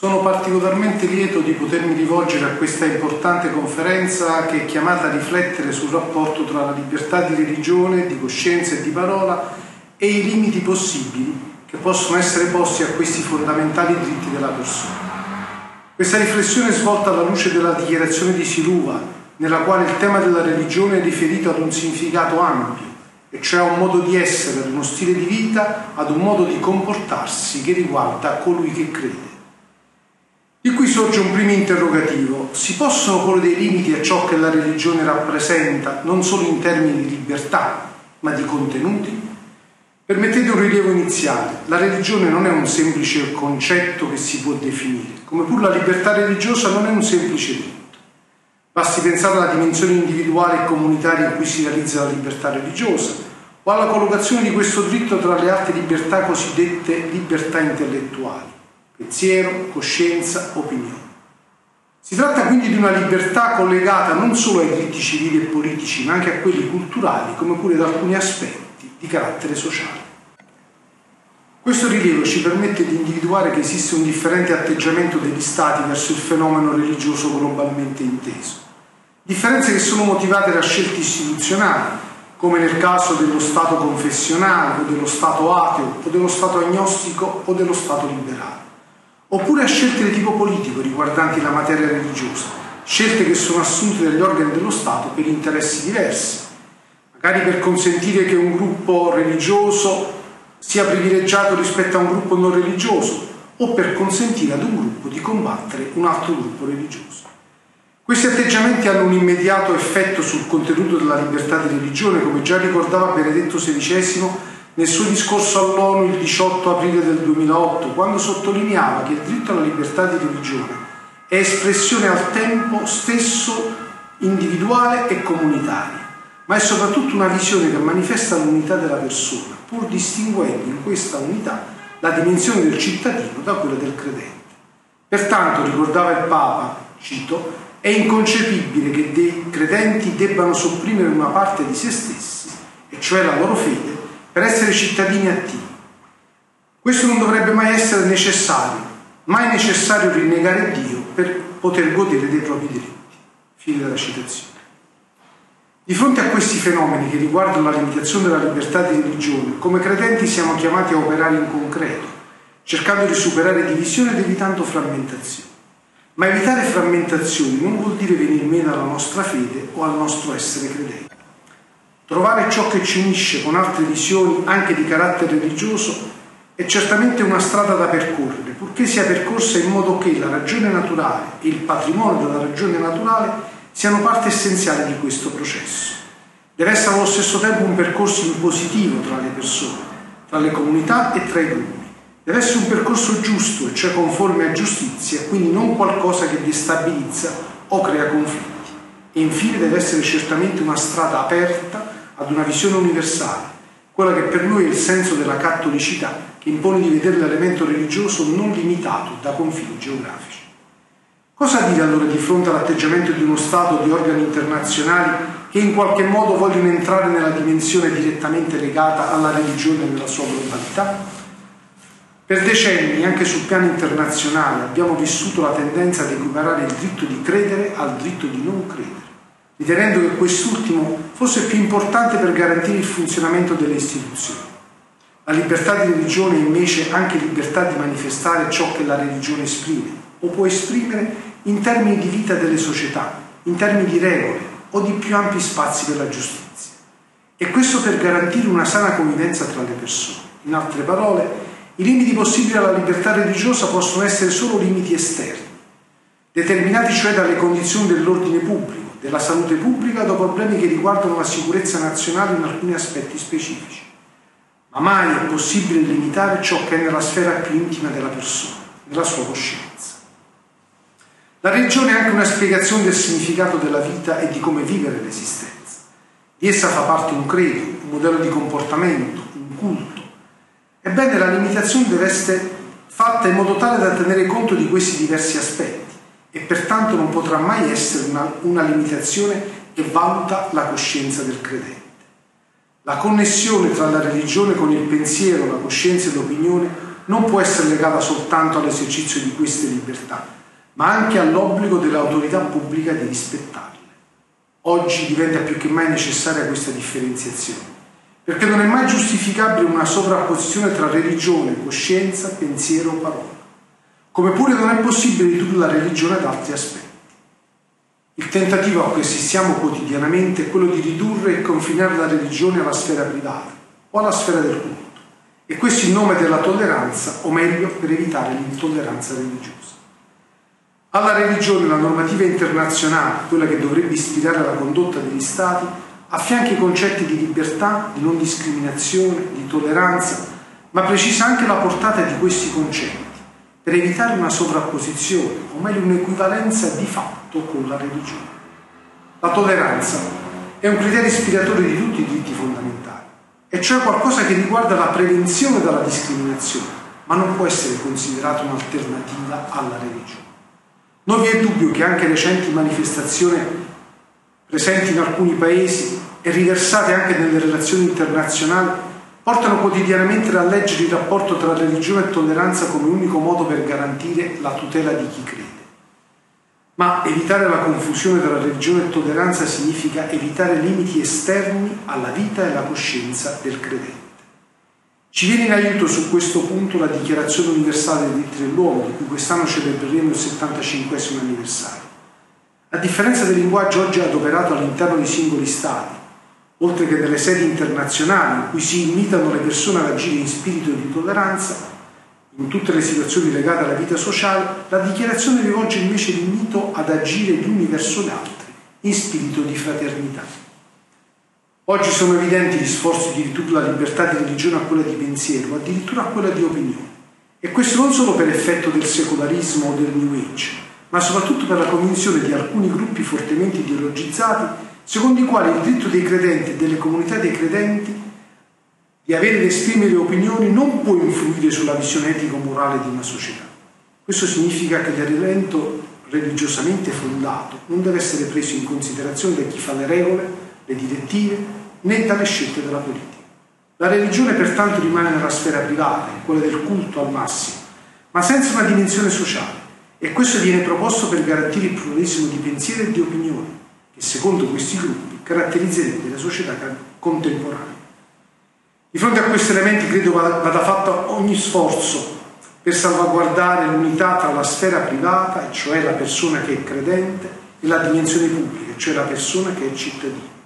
Sono particolarmente lieto di potermi rivolgere a questa importante conferenza che è chiamata a riflettere sul rapporto tra la libertà di religione, di coscienza e di parola e i limiti possibili che possono essere posti a questi fondamentali diritti della persona. Questa riflessione è svolta alla luce della dichiarazione di Siluva, nella quale il tema della religione è riferito ad un significato ampio, e cioè a un modo di essere, ad uno stile di vita, ad un modo di comportarsi che riguarda colui che crede. Di qui sorge un primo interrogativo. Si possono porre dei limiti a ciò che la religione rappresenta, non solo in termini di libertà, ma di contenuti? Permettete un rilievo iniziale. La religione non è un semplice concetto che si può definire, come pur la libertà religiosa non è un semplice diritto. Basti pensare alla dimensione individuale e comunitaria in cui si realizza la libertà religiosa o alla collocazione di questo diritto tra le altre libertà cosiddette libertà intellettuali pensiero, coscienza, opinione. Si tratta quindi di una libertà collegata non solo ai diritti civili e politici, ma anche a quelli culturali, come pure ad alcuni aspetti di carattere sociale. Questo rilievo ci permette di individuare che esiste un differente atteggiamento degli Stati verso il fenomeno religioso globalmente inteso. Differenze che sono motivate da scelte istituzionali, come nel caso dello Stato confessionale o dello Stato ateo o dello Stato agnostico o dello Stato liberale oppure a scelte di tipo politico riguardanti la materia religiosa, scelte che sono assunte dagli organi dello Stato per interessi diversi, magari per consentire che un gruppo religioso sia privilegiato rispetto a un gruppo non religioso o per consentire ad un gruppo di combattere un altro gruppo religioso. Questi atteggiamenti hanno un immediato effetto sul contenuto della libertà di religione, come già ricordava Benedetto XVI nel suo discorso all'ONU il 18 aprile del 2008, quando sottolineava che il diritto alla libertà di religione è espressione al tempo stesso individuale e comunitaria, ma è soprattutto una visione che manifesta l'unità della persona, pur distinguendo in questa unità la dimensione del cittadino da quella del credente. Pertanto, ricordava il Papa, cito, è inconcepibile che dei credenti debbano sopprimere una parte di se stessi, e cioè la loro fede, per essere cittadini attivi. Questo non dovrebbe mai essere necessario, mai necessario rinnegare Dio per poter godere dei propri diritti. Fine della citazione. Di fronte a questi fenomeni che riguardano la limitazione della libertà di religione, come credenti siamo chiamati a operare in concreto, cercando di superare divisioni ed evitando frammentazioni. Ma evitare frammentazioni non vuol dire venire meno alla nostra fede o al nostro essere credenti. Trovare ciò che ci unisce con altre visioni, anche di carattere religioso, è certamente una strada da percorrere, purché sia percorsa in modo che la ragione naturale e il patrimonio della ragione naturale siano parte essenziale di questo processo. Deve essere allo stesso tempo un percorso in positivo tra le persone, tra le comunità e tra i gruppi. Deve essere un percorso giusto, cioè conforme a giustizia, quindi non qualcosa che destabilizza o crea conflitti. E infine deve essere certamente una strada aperta ad una visione universale, quella che per noi è il senso della cattolicità, che impone di vedere l'elemento religioso non limitato da confini geografici. Cosa dire allora di fronte all'atteggiamento di uno Stato o di organi internazionali che in qualche modo vogliono entrare nella dimensione direttamente legata alla religione nella sua globalità? Per decenni, anche sul piano internazionale, abbiamo vissuto la tendenza ad equiparare il diritto di credere al diritto di non credere ritenendo che quest'ultimo fosse più importante per garantire il funzionamento delle istituzioni. La libertà di religione è invece anche libertà di manifestare ciò che la religione esprime o può esprimere in termini di vita delle società, in termini di regole o di più ampi spazi per la giustizia. E questo per garantire una sana convivenza tra le persone. In altre parole, i limiti possibili alla libertà religiosa possono essere solo limiti esterni, determinati cioè dalle condizioni dell'ordine pubblico della salute pubblica da problemi che riguardano la sicurezza nazionale in alcuni aspetti specifici. Ma mai è possibile limitare ciò che è nella sfera più intima della persona, nella sua coscienza. La religione è anche una spiegazione del significato della vita e di come vivere l'esistenza. Di essa fa parte un credo, un modello di comportamento, un culto. Ebbene, la limitazione deve essere fatta in modo tale da tenere conto di questi diversi aspetti e pertanto non potrà mai essere una, una limitazione che valuta la coscienza del credente. La connessione tra la religione con il pensiero, la coscienza e l'opinione non può essere legata soltanto all'esercizio di queste libertà, ma anche all'obbligo dell'autorità pubblica di rispettarle. Oggi diventa più che mai necessaria questa differenziazione, perché non è mai giustificabile una sovrapposizione tra religione, coscienza, pensiero o parola, come pure non è possibile ridurre la religione ad altri aspetti. Il tentativo a cui assistiamo quotidianamente è quello di ridurre e confinare la religione alla sfera privata o alla sfera del culto, e questo in nome della tolleranza, o meglio per evitare l'intolleranza religiosa. Alla religione la normativa internazionale, quella che dovrebbe ispirare la condotta degli Stati, affianca i concetti di libertà, di non discriminazione, di tolleranza, ma precisa anche la portata di questi concetti per evitare una sovrapposizione, o meglio un'equivalenza di fatto con la religione. La tolleranza è un criterio ispiratore di tutti i diritti fondamentali, e cioè qualcosa che riguarda la prevenzione della discriminazione, ma non può essere considerata un'alternativa alla religione. Non vi è dubbio che anche recenti manifestazioni presenti in alcuni paesi e riversate anche nelle relazioni internazionali portano quotidianamente a leggere il rapporto tra religione e tolleranza come unico modo per garantire la tutela di chi crede. Ma evitare la confusione tra religione e tolleranza significa evitare limiti esterni alla vita e alla coscienza del credente. Ci viene in aiuto su questo punto la Dichiarazione universale dei diritti dell'uomo, di cui quest'anno celebreremo il 75 anniversario. A differenza del linguaggio oggi adoperato all'interno di singoli Stati, oltre che delle sedi internazionali in cui si invitano le persone ad agire in spirito di tolleranza, in tutte le situazioni legate alla vita sociale, la dichiarazione rivolge invece l'invito ad agire gli uni verso gli altri, in spirito di fraternità. Oggi sono evidenti gli sforzi di ridurre la libertà di religione a quella di pensiero, addirittura a quella di opinione. E questo non solo per effetto del secolarismo o del New Age, ma soprattutto per la convinzione di alcuni gruppi fortemente ideologizzati secondo i quali il diritto dei credenti e delle comunità dei credenti di avere ed esprimere opinioni non può influire sulla visione etico-morale di una società. Questo significa che l'elemento religiosamente fondato non deve essere preso in considerazione da chi fa le regole, le direttive, né dalle scelte della politica. La religione pertanto rimane nella sfera privata, quella del culto al massimo, ma senza una dimensione sociale, e questo viene proposto per garantire il pluralismo di pensiero e di opinioni che secondo questi gruppi caratterizzerebbe la società contemporanea. Di fronte a questi elementi credo vada fatto ogni sforzo per salvaguardare l'unità tra la sfera privata, cioè la persona che è credente, e la dimensione pubblica, cioè la persona che è cittadina.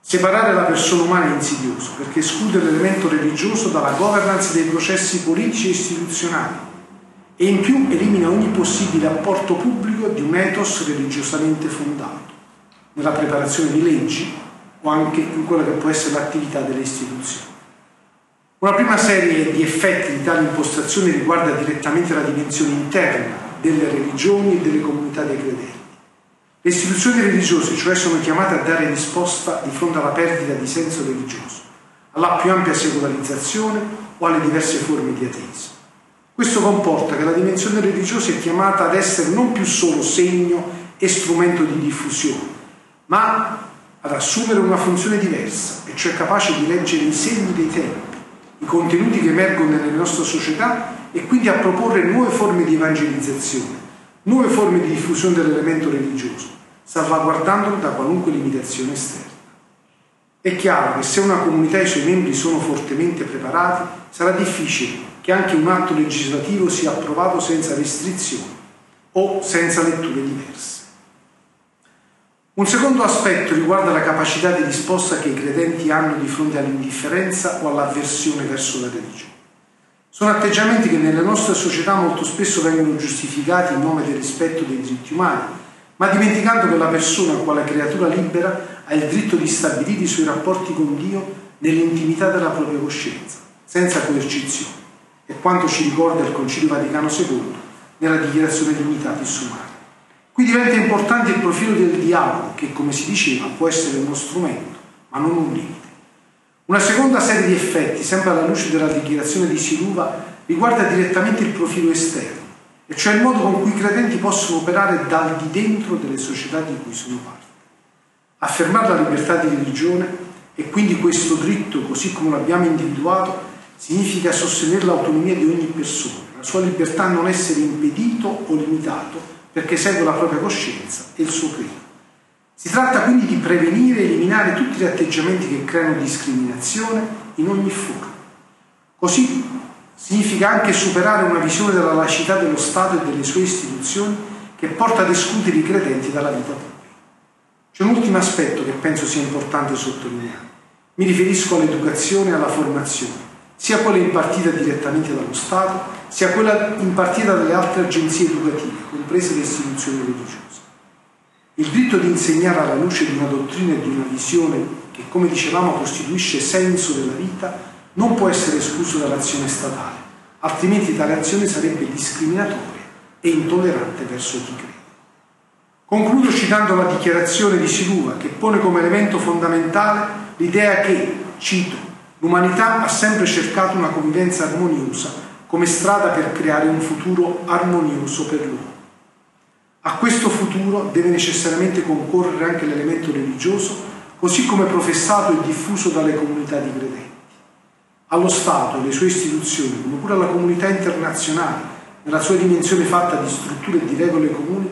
Separare la persona umana è insidioso perché esclude l'elemento religioso dalla governance dei processi politici e istituzionali e in più elimina ogni possibile apporto pubblico di un ethos religiosamente fondato nella preparazione di leggi o anche in quella che può essere l'attività delle istituzioni. Una prima serie di effetti di tale impostazione riguarda direttamente la dimensione interna delle religioni e delle comunità dei credenti. Le istituzioni religiose, cioè, sono chiamate a dare risposta di fronte alla perdita di senso religioso, alla più ampia secolarizzazione o alle diverse forme di ateismo. Questo comporta che la dimensione religiosa è chiamata ad essere non più solo segno e strumento di diffusione, ma ad assumere una funzione diversa, e cioè capace di leggere i segni dei tempi, i contenuti che emergono nelle nostre società e quindi a proporre nuove forme di evangelizzazione, nuove forme di diffusione dell'elemento religioso, salvaguardandolo da qualunque limitazione esterna. È chiaro che se una comunità e i suoi membri sono fortemente preparati, sarà difficile che anche un atto legislativo sia approvato senza restrizioni o senza letture diverse. Un secondo aspetto riguarda la capacità di risposta che i credenti hanno di fronte all'indifferenza o all'avversione verso la religione. Sono atteggiamenti che nelle nostre società molto spesso vengono giustificati in nome del rispetto dei diritti umani, ma dimenticando che la persona, quale creatura libera, ha il diritto di stabilire i suoi rapporti con Dio nell'intimità della propria coscienza, senza coercizione, e quanto ci ricorda il Concilio Vaticano II nella dichiarazione di Unitatis Umana. Qui diventa importante il profilo del dialogo, che come si diceva può essere uno strumento, ma non un limite. Una seconda serie di effetti, sempre alla luce della dichiarazione di Siluva, riguarda direttamente il profilo esterno, e cioè il modo con cui i credenti possono operare dal di dentro delle società di cui sono parte. Affermare la libertà di religione e quindi questo dritto, così come l'abbiamo individuato, significa sostenere l'autonomia di ogni persona, la sua libertà non essere impedito o limitato perché segue la propria coscienza e il suo credo. Si tratta quindi di prevenire e eliminare tutti gli atteggiamenti che creano discriminazione in ogni forma. Così significa anche superare una visione della laicità dello Stato e delle sue istituzioni che porta ad escludere i credenti dalla vita pubblica. C'è un ultimo aspetto che penso sia importante sottolineare. Mi riferisco all'educazione e alla formazione, sia quella impartita direttamente dallo Stato, sia quella impartita dalle altre agenzie educative, comprese le istituzioni religiose. Il diritto di insegnare alla luce di una dottrina e di una visione che, come dicevamo, costituisce senso della vita, non può essere escluso dall'azione statale, altrimenti tale azione sarebbe discriminatoria e intollerante verso chi crede. Concludo citando la dichiarazione di Silua che pone come elemento fondamentale l'idea che, cito, l'umanità ha sempre cercato una convivenza armoniosa come strada per creare un futuro armonioso per l'uomo. A questo futuro deve necessariamente concorrere anche l'elemento religioso, così come professato e diffuso dalle comunità di credenti. Allo Stato e alle sue istituzioni, come pure alla comunità internazionale, nella sua dimensione fatta di strutture e di regole comuni,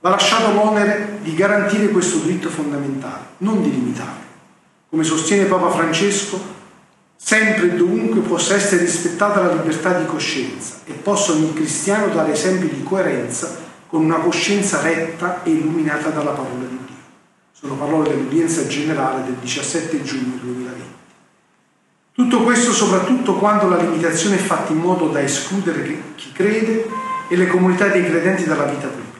va lasciato l'onere di garantire questo diritto fondamentale, non di limitarlo. Come sostiene Papa Francesco, sempre e dovunque possa essere rispettata la libertà di coscienza e possa ogni cristiano dare esempi di coerenza con una coscienza retta e illuminata dalla parola di Dio. Sono parole dell'udienza generale del 17 giugno 2020. Tutto questo soprattutto quando la limitazione è fatta in modo da escludere chi crede e le comunità dei credenti dalla vita pubblica,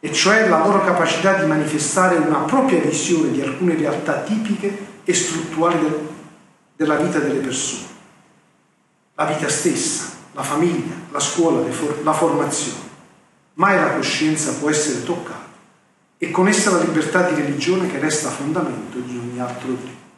e cioè la loro capacità di manifestare una propria visione di alcune realtà tipiche e strutturali del, della vita delle persone. La vita stessa, la famiglia, la scuola, la formazione mai la coscienza può essere toccata e con essa la libertà di religione che resta fondamento di ogni altro diritto.